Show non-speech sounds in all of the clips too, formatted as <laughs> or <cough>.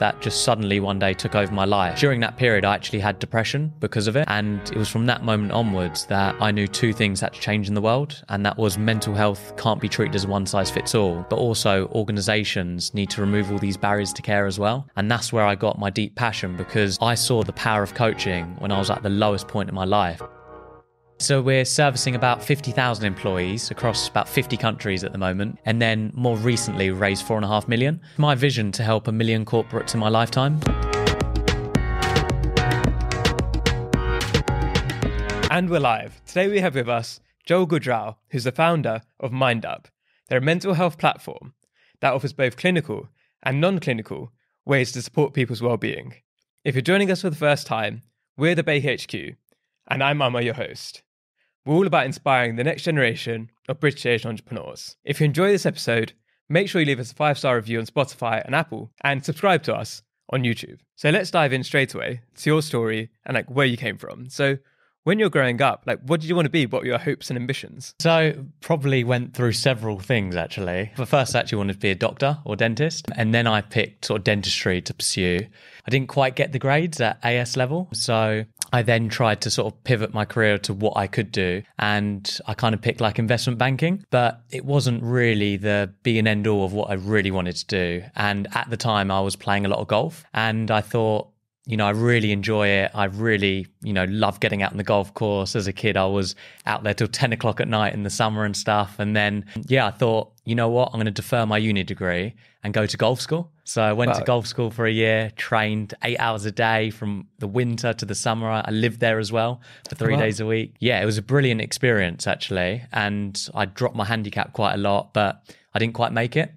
that just suddenly one day took over my life. During that period, I actually had depression because of it. And it was from that moment onwards that I knew two things had to change in the world. And that was mental health can't be treated as one size fits all, but also organizations need to remove all these barriers to care as well. And that's where I got my deep passion because I saw the power of coaching when I was at the lowest point in my life. So we're servicing about 50,000 employees across about 50 countries at the moment, and then more recently raised four and a half million. My vision to help a million corporates in my lifetime. And we're live. Today we have with us Joel Gujral, who's the founder of MYNDUP. They're a mental health platform that offers both clinical and non-clinical ways to support people's well-being. If you're joining us for the first time, we're the BAE HQ, and I'm Mama, your host. We're all about inspiring the next generation of British Asian entrepreneurs. If you enjoy this episode, make sure you leave us a five star review on Spotify and Apple and subscribe to us on YouTube. So let's dive in straight away to your story and like where you came from. So when you're growing up, like what did you want to be? What were your hopes and ambitions? So probably went through several things actually. But first I actually wanted to be a doctor or dentist. And then I picked sort of dentistry to pursue. I didn't quite get the grades at AS level. So I then tried to sort of pivot my career to what I could do. And I kind of picked like investment banking, but it wasn't really the be and end all of what I really wanted to do. And at the time, I was playing a lot of golf and I thought, you know, I really enjoy it. I really, you know, love getting out on the golf course. As a kid, I was out there till 10 o'clock at night in the summer and stuff. And then, yeah, I thought, you know what, I'm going to defer my uni degree and go to golf school. So I went wow. to golf school for a year, trained eight hours a day from the winter to the summer. I lived there as well for three wow. days a week. Yeah, it was a brilliant experience, actually. And I dropped my handicap quite a lot, but I didn't quite make it.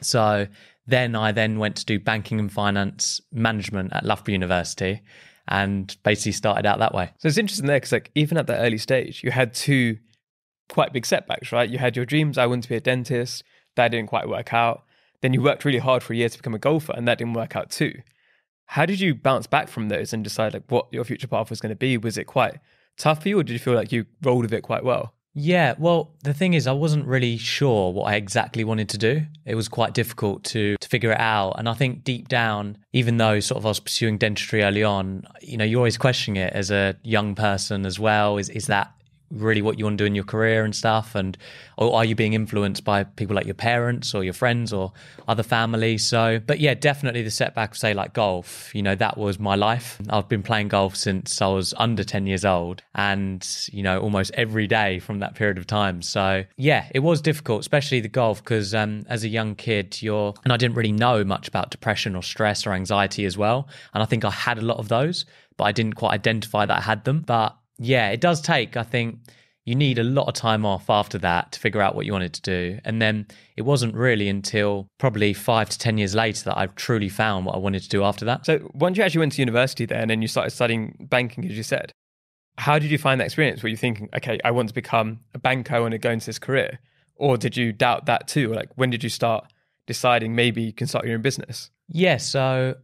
So then I then went to do banking and finance management at Loughborough University and basically started out that way. So it's interesting there because like even at that early stage, you had two quite big setbacks, right? You had your dreams, I wanted to be a dentist, that didn't quite work out. Then you worked really hard for a year to become a golfer and that didn't work out too. How did you bounce back from those and decide like what your future path was going to be? Was it quite tough for you or did you feel like you rolled with it quite well? Yeah, well, the thing is, I wasn't really sure what I exactly wanted to do. It was quite difficult to to figure it out, and I think deep down, even though sort of I was pursuing dentistry early on, you know, you're always questioning it as a young person as well. Is is that really what you want to do in your career and stuff? And or are you being influenced by people like your parents or your friends or other family? So but yeah definitely the setback say like golf you know that was my life. I've been playing golf since i was under 10 years old and you know almost every day from that period of time. So yeah it was difficult especially the golf because um, as a young kid you're and i didn't really know much about depression or stress or anxiety as well. And i think i had a lot of those but i didn't quite identify that i had them. But yeah, it does take, I think, you need a lot of time off after that to figure out what you wanted to do. And then it wasn't really until probably five to 10 years later that I truly found what I wanted to do after that. So, once you actually went to university then and you started studying banking, as you said, how did you find that experience? Were you thinking, okay, I want to become a banker, I want to go into this career? Or did you doubt that too? like, when did you start deciding maybe you can start your own business? Yeah, so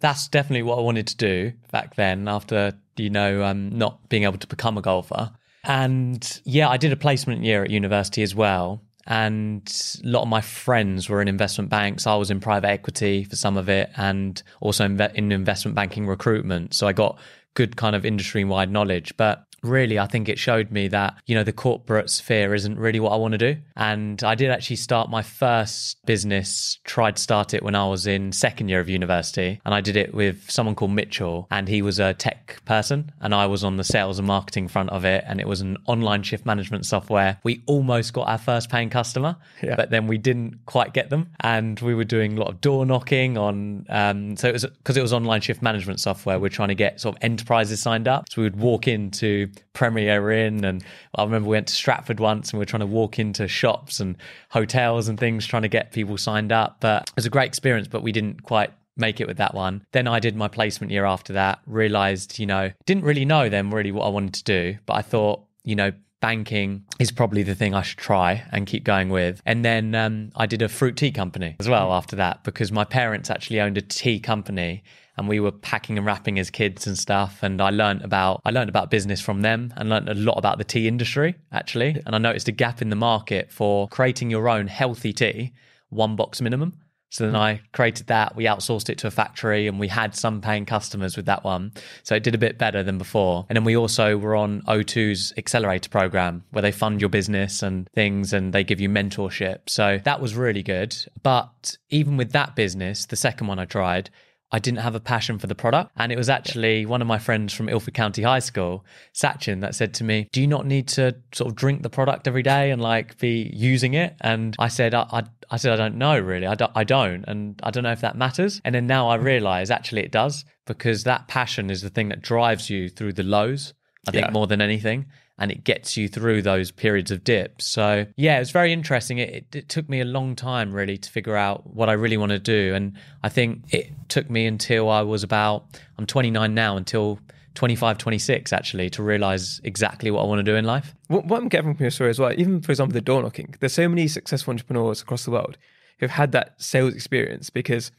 that's definitely what I wanted to do back then after, you know, um, not being able to become a golfer. And yeah, I did a placement year at university as well. And a lot of my friends were in investment banks. I was in private equity for some of it and also in investment banking recruitment. So I got good kind of industry wide knowledge. But really, I think it showed me that, you know, the corporate sphere isn't really what I want to do. And I did actually start my first business, tried to start it when I was in second year of university. And I did it with someone called Mitchell, and he was a tech person, and I was on the sales and marketing front of it. And it was an online shift management software. We almost got our first paying customer, yeah. but then we didn't quite get them. And we were doing a lot of door knocking on, um, so it was because it was online shift management software, we're trying to get sort of enterprises signed up. So we would walk into Premier Inn. And I remember we went to Stratford once and we are trying to walk into shops and hotels and things trying to get people signed up. But it was a great experience, but we didn't quite make it with that one. Then I did my placement year after that, realized, you know, didn't really know then really what I wanted to do, but I thought, you know, banking is probably the thing I should try and keep going with. And then um, I did a fruit tea company as well after that because my parents actually owned a tea company and we were packing and wrapping as kids and stuff. And I learned about I learned about business from them and learned a lot about the tea industry actually. And I noticed a gap in the market for creating your own healthy tea, one box minimum. So then I created that. We outsourced it to a factory and we had some paying customers with that one. So it did a bit better than before. And then we also were on O2's accelerator program where they fund your business and things and they give you mentorship. So that was really good. But even with that business, the second one I tried, I didn't have a passion for the product. And it was actually one of my friends from Ilford County High School, Sachin, that said to me, Do you not need to sort of drink the product every day and like be using it? And I said, I, I, I said, I don't know really. I don't, I don't. And I don't know if that matters. And then now I realize actually it does because that passion is the thing that drives you through the lows, I think, Yeah. more than anything. And it gets you through those periods of dips. So, yeah, it was very interesting. It, it, it took me a long time, really, to figure out what I really want to do. And I think it took me until I was about, I'm 29 now, until 25, 26, actually, to realize exactly what I want to do in life. What, what I'm getting from your story as well, even for example, the door knocking, there's so many successful entrepreneurs across the world who've had that sales experience because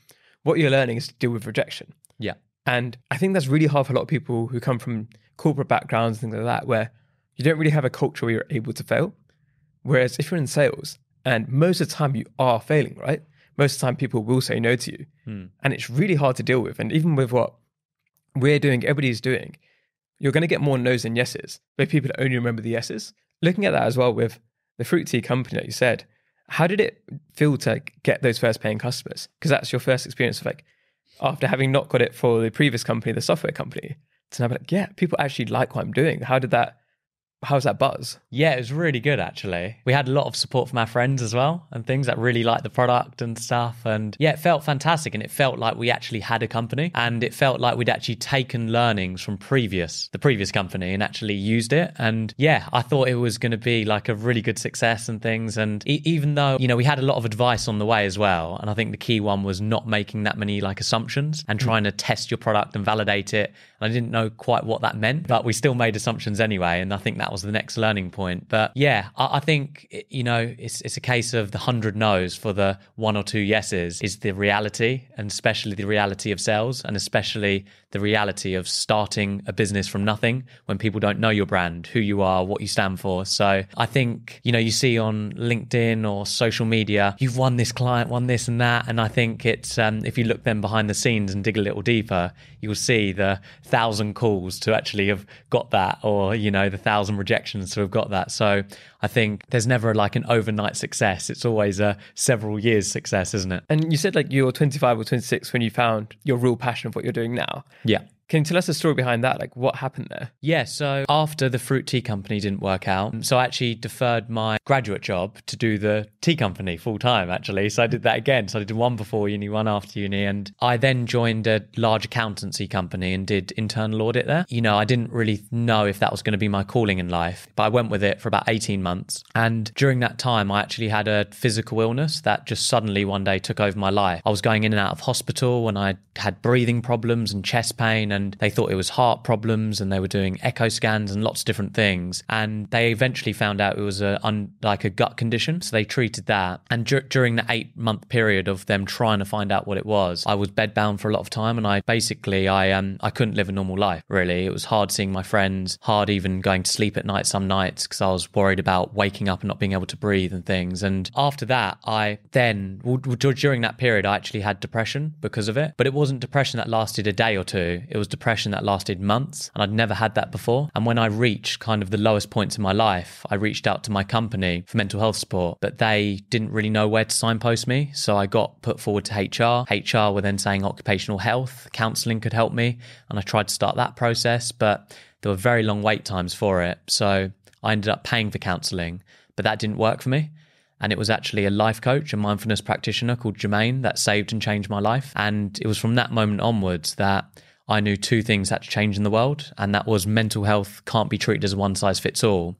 what you're learning is to deal with rejection. Yeah. And I think that's really hard for a lot of people who come from corporate backgrounds and things like that, where you don't really have a culture where you're able to fail. Whereas if you're in sales, and most of the time you are failing, right? Most of the time people will say no to you. Hmm. And it's really hard to deal with. And even with what we're doing, everybody's doing, you're going to get more no's than yeses, but people only remember the yeses. Looking at that as well with the fruit tea company that you said, how did it feel to get those first paying customers? Because that's your first experience of like, after having not got it for the previous company, the software company, to now be like, yeah, people actually like what I'm doing. How did that, how was that buzz? Yeah, it was really good actually. We had a lot of support from our friends as well and things that really liked the product and stuff. And yeah, it felt fantastic and it felt like we actually had a company and it felt like we'd actually taken learnings from previous the previous company and actually used it. And yeah, I thought it was going to be like a really good success and things. And e- even though, you know, we had a lot of advice on the way as well. And I think the key one was not making that many like assumptions and mm. trying to test your product and validate it. And I didn't know quite what that meant, but we still made assumptions anyway. And I think that was the next learning point. But yeah, I, I think you know it's it's a case of the hundred no's for the one or two yeses is the reality, and especially the reality of sales, and especially the reality of starting a business from nothing when people don't know your brand, who you are, what you stand for. So I think you know you see on LinkedIn or social media, you've won this client, won this and that, and I think it's um, if you look then behind the scenes and dig a little deeper, you'll see the thousand calls to actually have got that, or you know the thousand rejections to have got that. So I think there's never like an overnight success. It's always a several years success, isn't it? And you said like you were 25 or 26 when you found your real passion of what you're doing now. Yeah. Can you tell us the story behind that? Like what happened there? Yeah, so after the fruit tea company didn't work out, um, so I actually deferred my graduate job to do the tea company full time, actually. So I did that again. So I did one before uni, one after uni. And I then joined a large accountancy company and did internal audit there. You know, I didn't really know if that was going to be my calling in life, but I went with it for about 18 months. And during that time, I actually had a physical illness that just suddenly one day took over my life. I was going in and out of hospital and I had breathing problems and chest pain and they thought it was heart problems and they were doing echo scans and lots of different things. And they eventually found out it was a un, like a gut condition so they treated that. And dur- during the 8 month period of them trying to find out what it was I was bedbound for a lot of time and I basically I um I couldn't live a normal life really. It was hard seeing my friends hard even going to sleep at night some nights because I was worried about waking up and not being able to breathe and things. And after that I then during that period I actually had depression because of it. But it wasn't depression that lasted a day or two. It was depression that lasted months and I'd never had that before. And when I reached kind of the lowest points in my life I reached out to my company for mental health support but they didn't really know where to signpost me. So I got put forward to HR HR were then saying occupational health counseling could help me and I tried to start that process but there were very long wait times for it. So I ended up paying for counseling but that didn't work for me. And it was actually a life coach, a mindfulness practitioner called Jermaine that saved and changed my life. And it was from that moment onwards that I knew two things had to change in the world, and that was mental health can't be treated as one size fits all.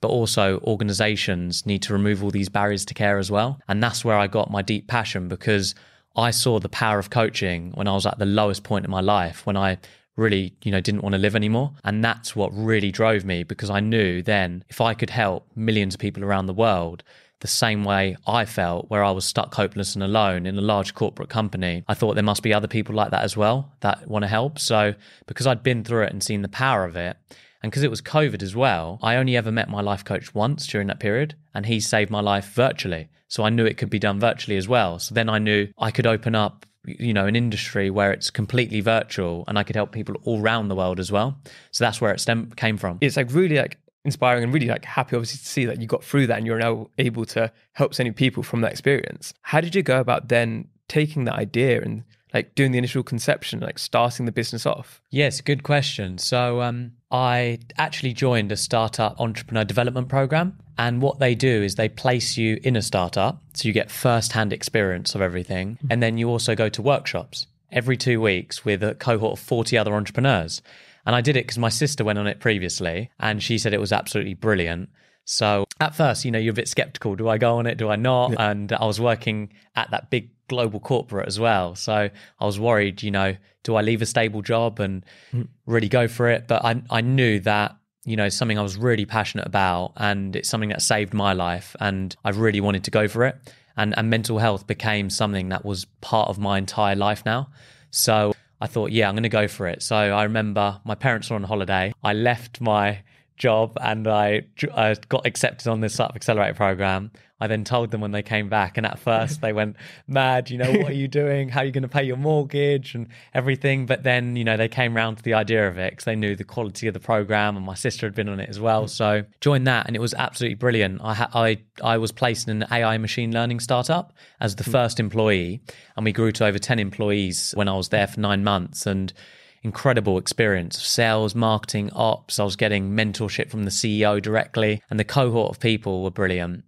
But also, organizations need to remove all these barriers to care as well. And that's where I got my deep passion because I saw the power of coaching when I was at the lowest point in my life, when I really, you know, didn't want to live anymore. And that's what really drove me because I knew then if I could help millions of people around the world, the same way I felt where I was stuck hopeless and alone in a large corporate company. I thought there must be other people like that as well that want to help. So because I'd been through it and seen the power of it, And because it was COVID as well, I only ever met my life coach once during that period, and he saved my life virtually. So I knew it could be done virtually as well. So then I knew I could open up you know an industry where it's completely virtual and i could help people all around the world as well so that's where it stem came from it's like really like inspiring and really like happy obviously to see that you got through that and you're now able to help so many people from that experience how did you go about then taking that idea and like doing the initial conception, like starting the business off? Yes, good question. So um, I actually joined a startup entrepreneur development program. And what they do is they place you in a startup. So you get first hand experience of everything. And then you also go to workshops every two weeks with a cohort of 40 other entrepreneurs. And I did it because my sister went on it previously and she said it was absolutely brilliant. So at first, you know, you're a bit skeptical. Do I go on it? Do I not? Yeah. And I was working at that big global corporate as well. So I was worried, you know, do I leave a stable job and mm. really go for it? But I, I knew that, you know, something I was really passionate about and it's something that saved my life and I really wanted to go for it. And, and mental health became something that was part of my entire life now. So I thought, yeah, I'm going to go for it. So I remember my parents were on holiday. I left my job and I, I got accepted on this Startup Accelerator program. I then told them when they came back, and at first they went mad. You know, what are you doing? How are you going to pay your mortgage and everything? But then, you know, they came around to the idea of it because they knew the quality of the program, and my sister had been on it as well. So joined that, and it was absolutely brilliant. I ha- I I was placed in an AI machine learning startup as the hmm. first employee, and we grew to over ten employees when I was there for nine months, and incredible experience of sales, marketing, ops. I was getting mentorship from the CEO directly, and the cohort of people were brilliant.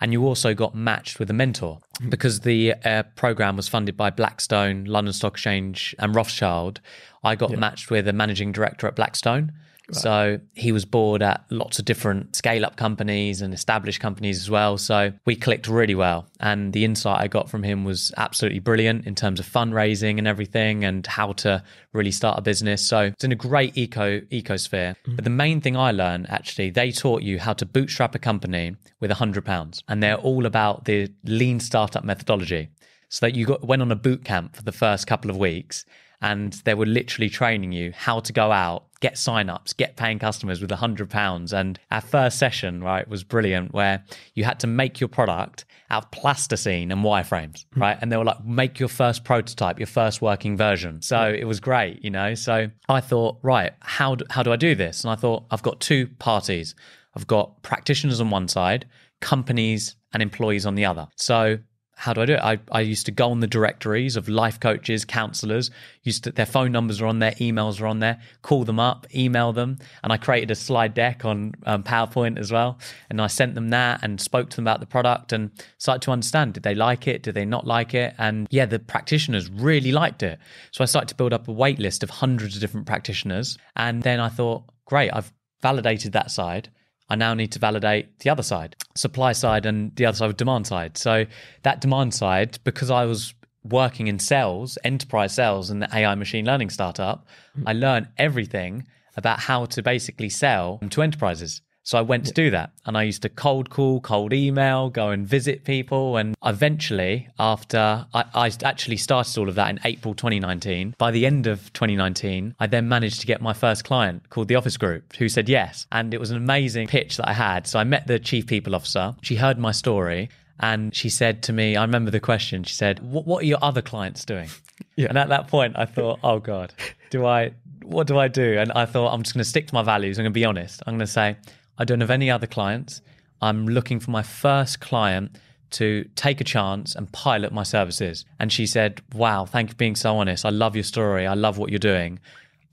And you also got matched with a mentor because the uh, program was funded by Blackstone, London Stock Exchange, and Rothschild. I got yeah. matched with a managing director at Blackstone so he was bored at lots of different scale up companies and established companies as well. So we clicked really well. And the insight I got from him was absolutely brilliant in terms of fundraising and everything and how to really start a business. So it's in a great eco ecosphere. Mm-hmm. But the main thing I learned actually, they taught you how to bootstrap a company with a hundred pounds. And they're all about the lean startup methodology. So that you got went on a boot camp for the first couple of weeks and they were literally training you how to go out, get signups, get paying customers with a hundred pounds. And our first session, right, was brilliant where you had to make your product out of plasticine and wireframes, hmm. right? And they were like, make your first prototype, your first working version. So it was great, you know. So I thought, right, how do, how do I do this? And I thought, I've got two parties. I've got practitioners on one side, companies and employees on the other. So how do I do it? I, I used to go on the directories of life coaches, counselors, used to, their phone numbers are on there, emails are on there, call them up, email them. And I created a slide deck on um, PowerPoint as well. And I sent them that and spoke to them about the product and started to understand did they like it? Did they not like it? And yeah, the practitioners really liked it. So I started to build up a wait list of hundreds of different practitioners. And then I thought, great, I've validated that side. I now need to validate the other side, supply side and the other side of demand side. So that demand side, because I was working in sales, enterprise sales in the AI machine learning startup, hmm. I learned everything about how to basically sell to enterprises. So I went to do that and I used to cold call, cold email, go and visit people. And eventually, after I, I, actually started all of that in April 2019, by the end of 2019, I then managed to get my first client called the Office Group who said yes. And it was an amazing pitch that I had. So I met the chief people officer. She heard my story and she said to me, I remember the question. She said, What are your other clients doing? <laughs> Yeah. And at that point, I thought, Oh God, do I, what do I do? And I thought, I'm just going to stick to my values. I'm going to be honest. I'm going to say, I don't have any other clients. I'm looking for my first client to take a chance and pilot my services. And she said, Wow, thank you for being so honest. I love your story. I love what you're doing.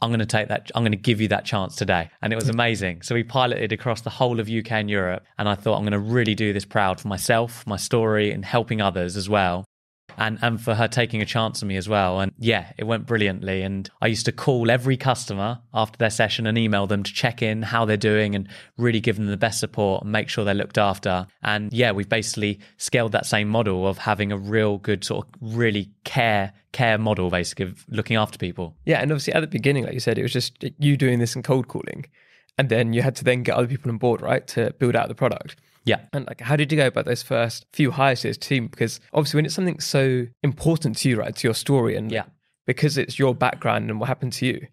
I'm going to take that, I'm going to give you that chance today. And it was hmm. amazing. So we piloted across the whole of UK and Europe. And I thought, I'm going to really do this proud for myself, my story, and helping others as well and and for her taking a chance on me as well. And yeah, it went brilliantly. And I used to call every customer after their session and email them to check in how they're doing and really give them the best support and make sure they're looked after. And yeah, we've basically scaled that same model of having a real good sort of really care care model basically of looking after people. Yeah, and obviously at the beginning, like you said, it was just you doing this and cold calling. And then you had to then get other people on board, right, to build out the product. Yeah. And like, how did you go about those first few hires to this team? Because obviously, when it's something so important to you, right, to your story, and yeah, because it's your background and what happened to you,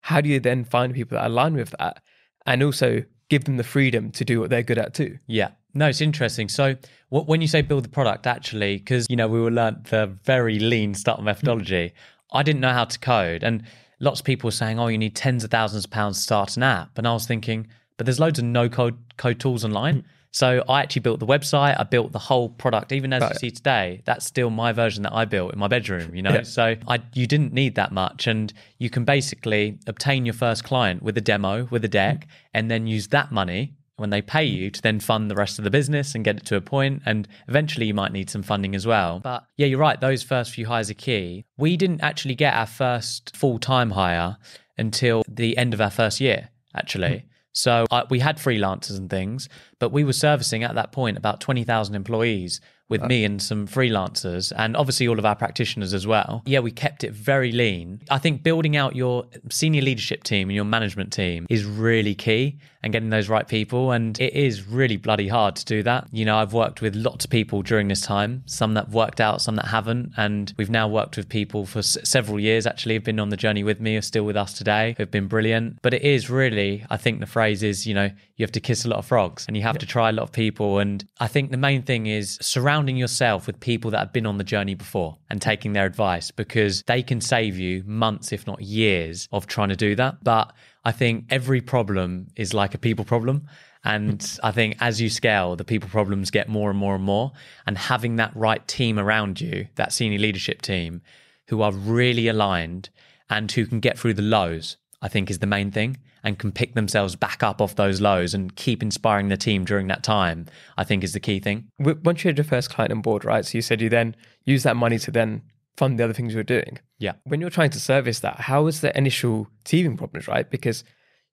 how do you then find people that align with that? and also give them the freedom to do what they're good at too. Yeah. No, it's interesting. So, wh- when you say build the product, actually, because you know we were learnt the very lean startup methodology, I didn't know how to code, and lots of people were saying, "Oh, you need tens of thousands of pounds to start an app," and I was thinking, but there's loads of no code code tools online. Hmm. So I actually built the website. I built the whole product, even as you see today. That's still my version that I built in my bedroom. You know, Yeah. so I you didn't need that much, and you can basically obtain your first client with a demo, with a deck, mm-hmm. and then use that money when they pay you to then fund the rest of the business and get it to a point. And eventually you might need some funding as well. But yeah you're right. Those first few hires are key. We didn't actually get our first full-time hire until the end of our first year actually mm-hmm. So uh, we had freelancers and things but we were servicing at that point about 20,000 employees with me and some freelancers and obviously all of our practitioners as well. Yeah, we kept it very lean. I think building out your senior leadership team and your management team is really key and getting those right people. And it is really bloody hard to do that. You know, I've worked with lots of people during this time, some that have worked out, some that haven't. And we've now worked with people for s- several years actually, have been on the journey with me, are still with us today, who've been brilliant. But it is really, I think the phrase is, you know, you have to kiss a lot of frogs and you have to try a lot of people. And I think the main thing is surrounding yourself with people that have been on the journey before and taking their advice because they can save you months, if not years, of trying to do that. But I think every problem is like a people problem. And I think as you scale, the people problems get more and more and more. And having that right team around you, that senior leadership team, who are really aligned and who can get through the lows, I think is the main thing and can pick themselves back up off those lows and keep inspiring the team during that time, I think is the key thing. Once you had your first client on board, right? So you said you then use that money to then fund the other things you're doing. Yeah. When you're trying to service that, how was the initial teething problems, right? Because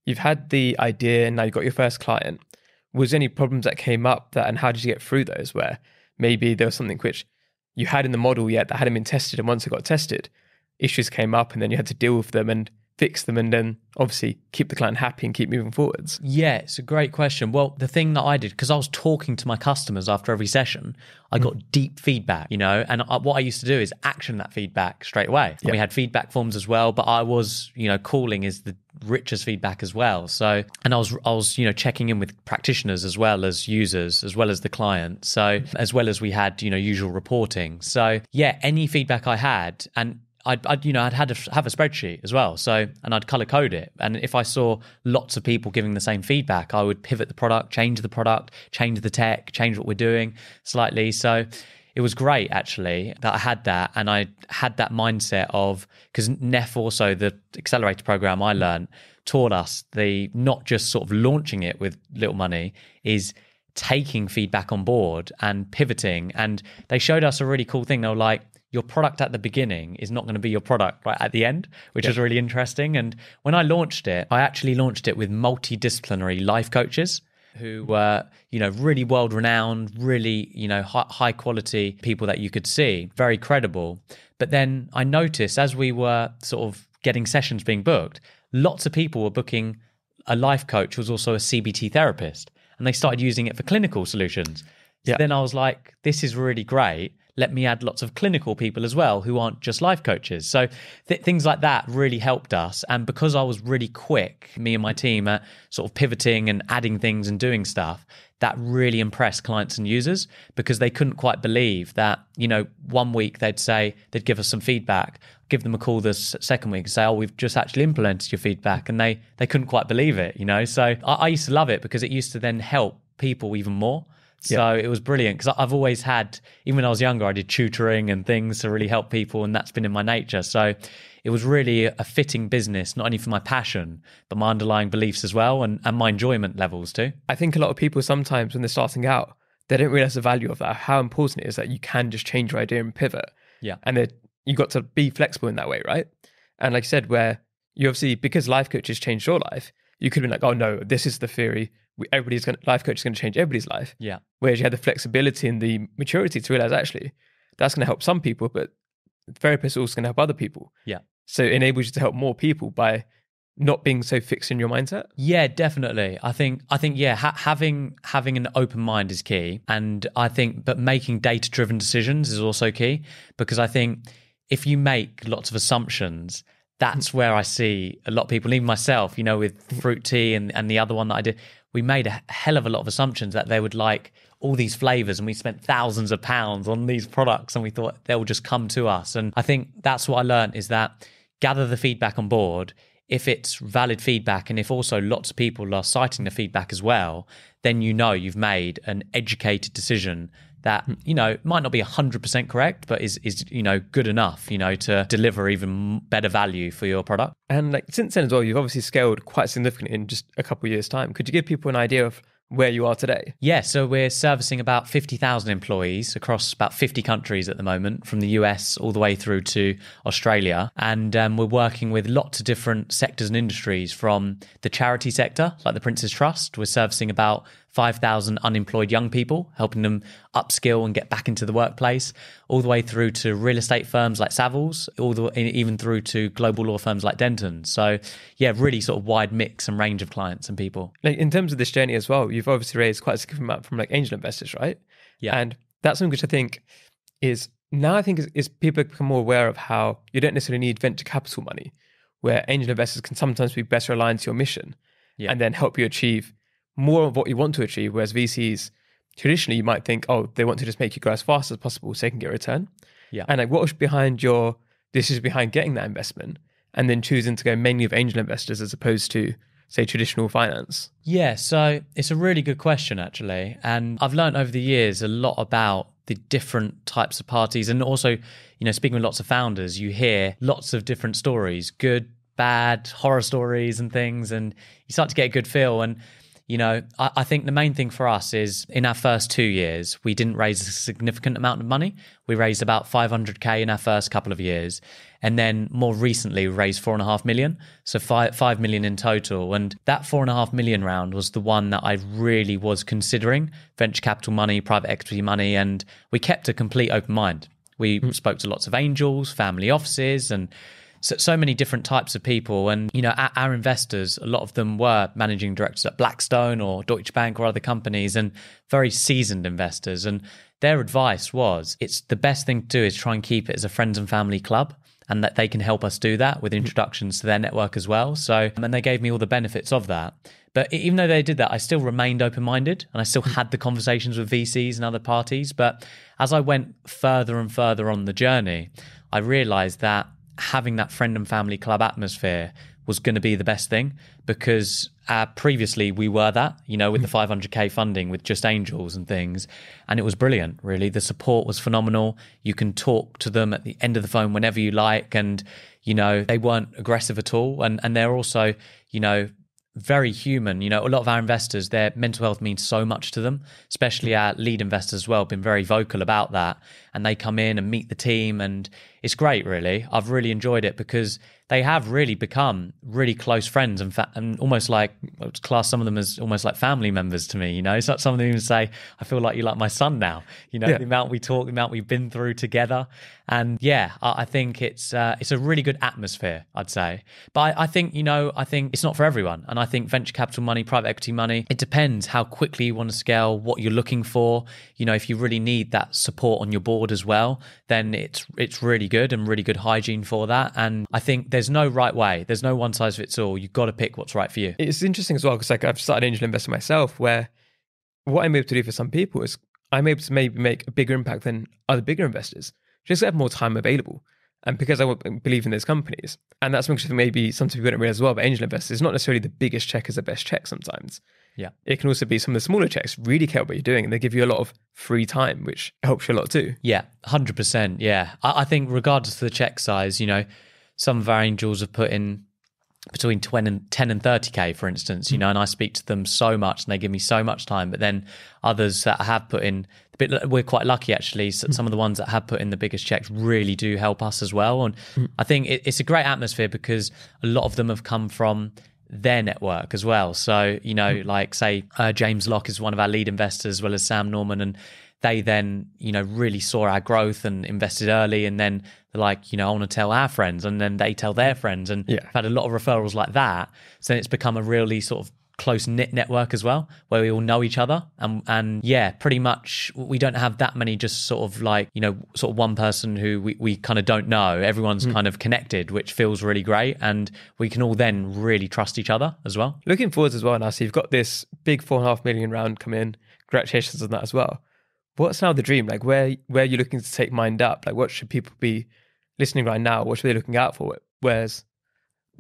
you've had the idea and now you've got your first client. Was there any problems that came up that and how did you get through those where maybe there was something which you had in the model yet that hadn't been tested and once it got tested, issues came up and then you had to deal with them and fix them and then obviously keep the client happy and keep moving forwards. Yeah, it's a great question. Well, the thing that I did, because I was talking to my customers after every session, I mm. got deep feedback, you know, and I, what I used to do is action that feedback straight away. And we had feedback forms as well, but I was, you know, calling is the richest feedback as well. So, and I was, I was, you know, checking in with practitioners as well as users, as well as the client. So, as well as we had, you know, usual reporting. So, yeah, any feedback I had, and I'd, I'd you know I'd had to have a spreadsheet as well so and I'd color code it. And if I saw lots of people giving the same feedback I would pivot the product change the product change the tech change what we're doing slightly. So it was great actually that I had that and I had that mindset of because NEF also the accelerator program I learned taught us the not just sort of launching it with little money is taking feedback on board and pivoting. And they showed us a really cool thing. They were like your product at the beginning is not going to be your product right at the end, which is really interesting. And when I launched it, I actually launched it with multidisciplinary life coaches who were, you know, really world renowned, really, you know, high, high quality people that you could see, very credible. But then I noticed as we were sort of getting sessions being booked, lots of people were booking a life coach who was also a CBT therapist, and they started using it for clinical solutions. So Yeah. then I was like, this is really great. Let me add lots of clinical people as well who aren't just life coaches. So th- things like that really helped us. And because I was really quick, me and my team at sort of pivoting and adding things and doing stuff, that really impressed clients and users because they couldn't quite believe that, you know, one week they'd say, they'd give us some feedback, give them a call this second week and say, oh, we've just actually implemented your feedback. And they, they couldn't quite believe it, you know? So I, I used to love it because it used to then help people even more. So it was brilliant because I've always had, even when I was younger, I did tutoring and things to really help people, and that's been in my nature. So it was really a fitting business, not only for my passion, but my underlying beliefs as well, and, and my enjoyment levels too. I think a lot of people sometimes when they're starting out, they don't realize the value of that, how important it is that you can just change your idea and pivot. Yeah. And you got to be flexible in that way, right? And like I said, where you obviously, because life coaches changed your life, you could have been like, oh no, this is the theory. We- Everybody's going life coach is going to change everybody's life. Yeah. Whereas you had the flexibility and the maturity to realize actually that's going to help some people, but the therapist is also going to help other people. Yeah. So it enables you to help more people by not being so fixed in your mindset. Yeah, definitely. I think I think yeah, ha- having having an open mind is key, and I think but making data driven decisions is also key because I think if you make lots of assumptions, that's where I see a lot of people, even myself, you know, with mm-hmm. fruit tea and, and the other one that I did, we made a hell of a lot of assumptions that they would like all these flavors and we spent thousands of pounds on these products and we thought they'll just come to us. And I think that's what I learned is that gather the feedback on board. If it's valid feedback and if also lots of people are citing the feedback as well, then you know you've made an educated decision that you know might not be 100% correct but is is you know good enough you know to deliver even better value for your product and like since then as well you've obviously scaled quite significantly in just a couple of years time could you give people an idea of where you are today? Yeah, so we're servicing about 50,000 employees across about 50 countries at the moment, from the US all the way through to Australia. And um, we're working with lots of different sectors and industries from the charity sector, like the Prince's Trust. We're servicing about 5,000 unemployed young people, helping them upskill and get back into the workplace, all the way through to real estate firms like Savills, all the even through to global law firms like Dentons. So, yeah, really sort of wide mix and range of clients and people. Like in terms of this journey as well, you've obviously raised quite a significant amount from like angel investors, right? Yeah. And that's something which I think is now I think is, is people become more aware of how you don't necessarily need venture capital money, where angel investors can sometimes be better aligned to your mission yeah. and then help you achieve more of what you want to achieve. Whereas VCs, traditionally, you might think, oh, they want to just make you grow as fast as possible so they can get a return. Yeah. And like, what was behind your decision behind getting that investment and then choosing to go mainly with angel investors as opposed to, say, traditional finance? Yeah. So it's a really good question, actually. And I've learned over the years a lot about the different types of parties. And also, you know, speaking with lots of founders, you hear lots of different stories, good, bad, horror stories and things. And you start to get a good feel. And you know, I, I, think the main thing for us is in our first two years, we didn't raise a significant amount of money. We raised about 500k in our first couple of years. And then more recently, we raised four and a half million. So five, five million in total. And that four and a half million round was the one that I really was considering venture capital money, private equity money. And we kept a complete open mind. We mm. spoke to lots of angels, family offices, and so, so many different types of people. And, you know, our, our, investors, a lot of them were managing directors at Blackstone or Deutsche Bank or other companies and very seasoned investors. And their advice was it's the best thing to do is try and keep it as a friends and family club and that they can help us do that with introductions to their network as well. So, and they gave me all the benefits of that. But even though they did that, I still remained open minded and I still had the conversations with VCs and other parties. But as I went further and further on the journey, I realized that having that friend and family club atmosphere was going to be the best thing because uh, previously we were that, you know, with the 500k funding with just angels and things. And it was brilliant, really. The support was phenomenal. You can talk to them at the end of the phone whenever you like. And, you know, they weren't aggressive at all. And, and they're also, you know, very human. You know, a lot of our investors, their mental health means so much to them, especially our lead investors as well, been very vocal about that. And they come in and meet the team and it's great, really. I've really enjoyed it because they have really become really close friends and, fa- and almost like class some of them as almost like family members to me. You know, it's not some of them even say, "I feel like you're like my son now." You know, yeah. the amount we talk, the amount we've been through together, and yeah, I, I think it's uh, it's a really good atmosphere. I'd say, but I, I, think you know, I think it's not for everyone, and I think venture capital money, private equity money, it depends how quickly you want to scale, what you're looking for. You know, if you really need that support on your board as well, then it's it's really good and really good hygiene for that. And I think there's no right way. There's no one size fits all. You've got to pick what's right for you. It's interesting as well because like I've started angel investing myself, where what I'm able to do for some people is I'm able to maybe make a bigger impact than other bigger investors just have more time available. And because I believe in those companies, and that's something maybe some people don't realize as well, but angel investors is not necessarily the biggest check is the best check sometimes. Yeah. It can also be some of the smaller checks really care what you're doing and they give you a lot of free time, which helps you a lot too. Yeah, 100%. Yeah. I, I think, regardless of the check size, you know, some of our angels have put in between 10 and 10 and 30k for instance you hmm. know and i speak to them so much and they give me so much time but then others that have put in bit we're quite lucky actually so hmm. some of the ones that have put in the biggest checks really do help us as well and hmm. i think it, it's a great atmosphere because a lot of them have come from their network as well. So, you know, mm. like say uh, James Lock is one of our lead investors, as well as Sam Norman, and they then, you know, really saw our growth and invested early. And then they're like, you know, I want to tell our friends, and then they tell their friends, and yeah. I've had a lot of referrals like that. So it's become a really sort of close knit network as well, where we all know each other. And and yeah, pretty much we don't have that many just sort of like, you know, sort of one person who we, we kind of don't know. Everyone's mm. kind of connected, which feels really great. And we can all then really trust each other as well. Looking forwards as well now. So you've got this big four and a half million round come in. Congratulations on that as well. What's now the dream? Like where where are you looking to take MYNDUP? Like what should people be listening right now? What should they be looking out for? Where's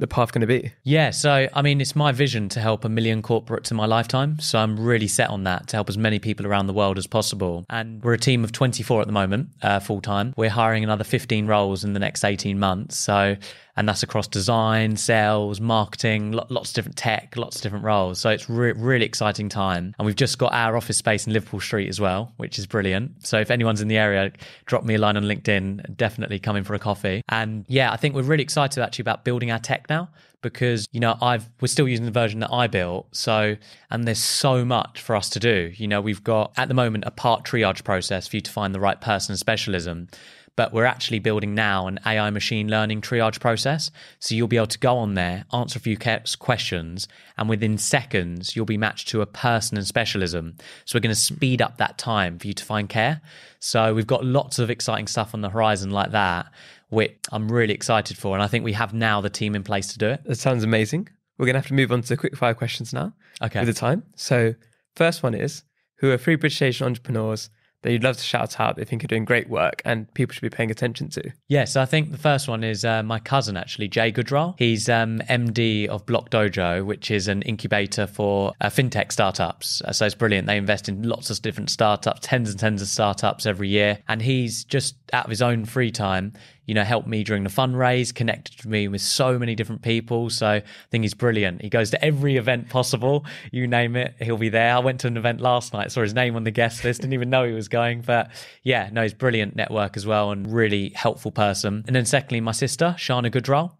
the path going to be? Yeah, so I mean, it's my vision to help a million corporates in my lifetime. So I'm really set on that to help as many people around the world as possible. And we're a team of 24 at the moment, uh, full time. We're hiring another 15 roles in the next 18 months. So and that's across design, sales, marketing, lots of different tech, lots of different roles. So it's re- really exciting time. And we've just got our office space in Liverpool Street as well, which is brilliant. So if anyone's in the area, drop me a line on LinkedIn. Definitely come in for a coffee. And yeah, I think we're really excited actually about building our tech now because you know I've we're still using the version that I built. So and there's so much for us to do. You know, we've got at the moment a part triage process for you to find the right person and specialism but we're actually building now an AI machine learning triage process. So you'll be able to go on there, answer a few questions, and within seconds, you'll be matched to a person and specialism. So we're going to speed up that time for you to find care. So we've got lots of exciting stuff on the horizon like that, which I'm really excited for. And I think we have now the team in place to do it. That sounds amazing. We're going to have to move on to quick fire questions now. Okay. With the time. So, first one is Who are three British Asian entrepreneurs that you'd love to shout out they think are doing great work and people should be paying attention to? Yes, I think the first one is uh, my cousin, actually, Jay Gujral. He's um, MD of Block Dojo, which is an incubator for uh, fintech startups. Uh, so it's brilliant. They invest in lots of different startups, tens and tens of startups every year. And he's just out of his own free time you know, helped me during the fundraise, connected me with so many different people. So I think he's brilliant. He goes to every event possible, you name it, he'll be there. I went to an event last night, saw his name on the guest list, didn't even know he was going. But yeah, no, he's brilliant network as well and really helpful person. And then secondly, my sister, Shana Gujral.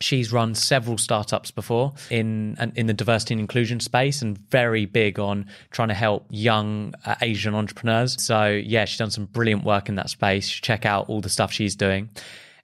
She's run several startups before in in the diversity and inclusion space, and very big on trying to help young uh, Asian entrepreneurs. So yeah, she's done some brilliant work in that space. Check out all the stuff she's doing.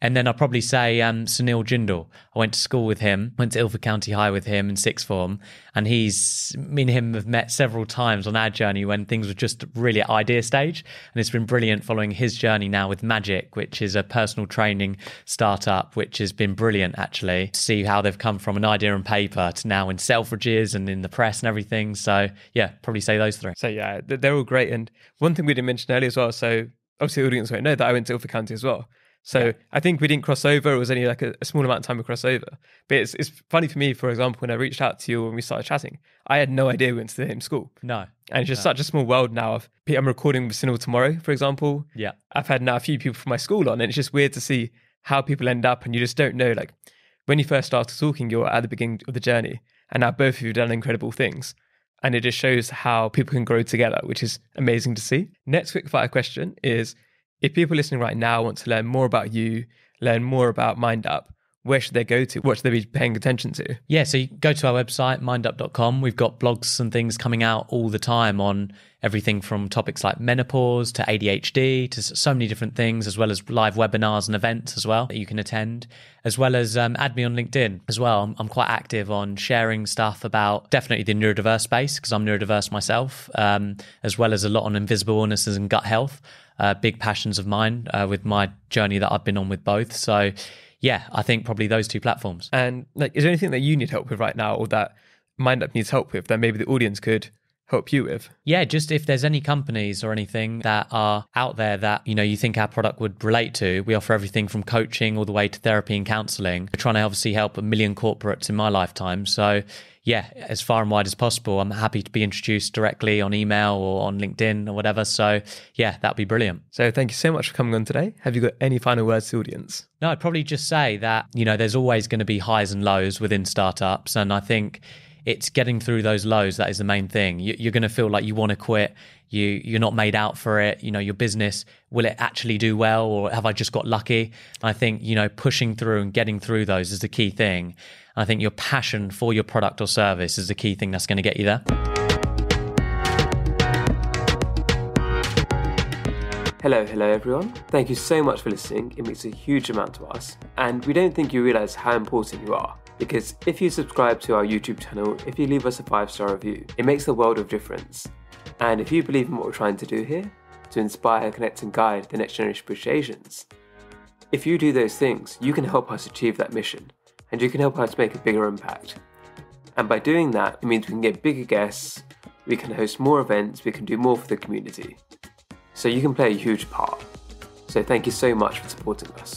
And then I'll probably say um, Sunil Jindal. I went to school with him, went to Ilford County High with him in sixth form. And he's, me and him have met several times on our journey when things were just really at idea stage. And it's been brilliant following his journey now with Magic, which is a personal training startup, which has been brilliant actually to see how they've come from an idea on paper to now in Selfridges and in the press and everything. So yeah, probably say those three. So yeah, they're all great. And one thing we didn't mention earlier as well. So obviously the audience won't know that I went to Ilford County as well. So yeah. I think we didn't cross over. It was only like a, a, small amount of time we crossed over. But it's, it's funny for me, for example, when I reached out to you when we started chatting, I had no idea we went to the same school. No. And it's just no. such a small world now. Of, I'm recording with Sunil tomorrow, for example. Yeah. I've had now a few people from my school on, and it's just weird to see how people end up, and you just don't know. Like when you first started talking, you're at the beginning of the journey, and now both of you have done incredible things. And it just shows how people can grow together, which is amazing to see. Next quick fire question is if people listening right now want to learn more about you, learn more about MYNDUP, where should they go to? What should they be paying attention to? Yeah, so you go to our website, myndup.com. We've got blogs and things coming out all the time on everything from topics like menopause to ADHD to so many different things, as well as live webinars and events as well that you can attend, as well as um, add me on LinkedIn as well. I'm, quite active on sharing stuff about definitely the neurodiverse space because I'm neurodiverse myself, um, as well as a lot on invisible illnesses and gut health. Uh, big passions of mine uh, with my journey that I've been on with both. So, yeah, I think probably those two platforms. And like, is there anything that you need help with right now, or that MYNDUP needs help with that maybe the audience could help you with? Yeah, just if there's any companies or anything that are out there that, you know, you think our product would relate to, we offer everything from coaching all the way to therapy and counseling. We're trying to obviously help a million corporates in my lifetime. So yeah, as far and wide as possible. I'm happy to be introduced directly on email or on LinkedIn or whatever. So, yeah, that'd be brilliant. So, thank you so much for coming on today. Have you got any final words to the audience? No, I'd probably just say that, you know, there's always going to be highs and lows within startups. And I think it's getting through those lows that is the main thing. You, are going to feel like you want to quit. You you're not made out for it. You know your business will it actually do well, or have I just got lucky? And I think you know pushing through and getting through those is the key thing. And I think your passion for your product or service is the key thing that's going to get you there. Hello, hello everyone. Thank you so much for listening. It means a huge amount to us, and we don't think you realize how important you are. Because if you subscribe to our YouTube channel, if you leave us a five star review, it makes a world of difference. And if you believe in what we're trying to do here, to inspire, connect, and guide the next generation of British Asians, if you do those things, you can help us achieve that mission and you can help us make a bigger impact. And by doing that, it means we can get bigger guests, we can host more events, we can do more for the community. So you can play a huge part. So thank you so much for supporting us.